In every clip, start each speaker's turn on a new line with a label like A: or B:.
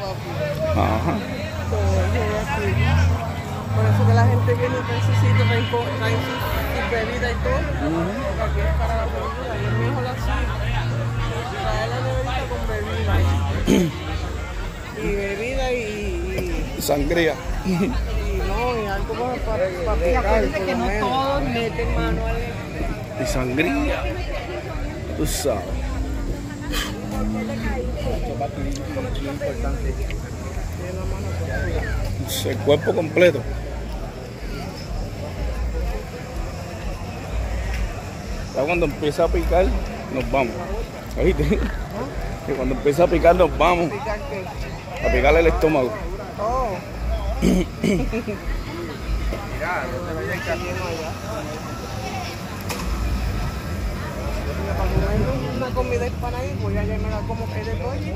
A: Ajá. Por eso que la gente viene en su sitio, traen sus y todo. Aquí es para la bebida. Y es mejor así. Traer la neverita con bebida. y bebida y,
B: y... Sangría. y
A: no, y algo para, para, para picar, que no todos meten mano al...
B: Y sangría. Tú sabes. El cuerpo completo. Ya cuando empieza a picar, nos vamos. ¿Oíste? Que cuando empieza a picar, nos vamos.
A: A
B: picarle el estómago.
A: oh, comer una comida hispana ahí, voy a llamar como que de coño.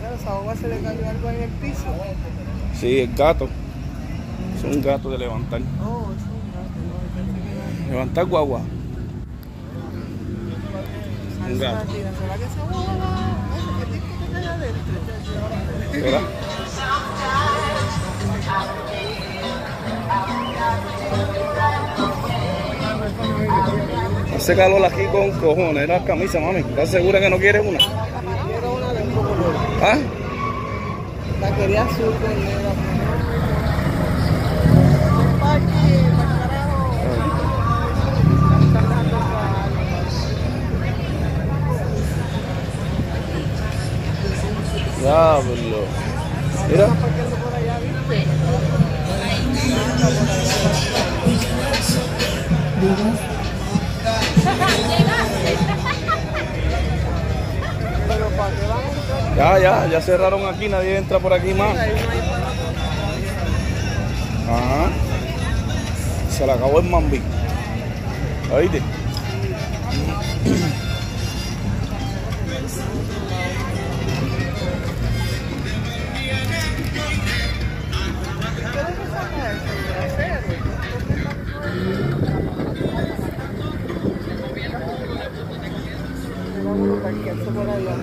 A: Claro, esa agua se le cayó algo en el piso.
B: Sí, el gato. Es un gato de levantar.
A: Oh, es un gato,
B: no, Levantar guagua.
A: es Un gato. ¿Será que esa agua va ¿Qué tipo que hay adentro?
B: ¿Verdad? Hace calor aquí con cojones. Era la camisa, mami. ¿Estás segura que no quieres una?
A: Quiero una de otro color.
B: ¿Ah?
A: La quería azul con negra.
B: Diablo.
A: Mira. Ya, ya, ya
B: cerraron aquí. Nadie entra por aquí más. Ajá. Se le acabó el mambi. ¿Oíste?
A: Allá.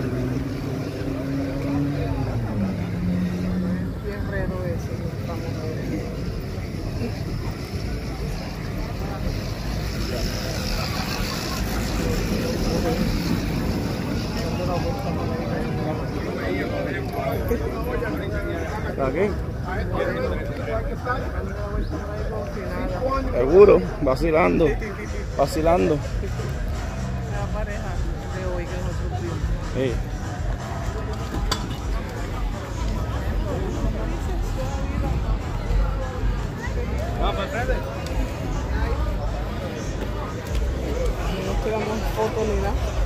B: Bien. Seguro. Vacilando. Vacilando. Sí.
A: No nos tiramos fotos ni nada.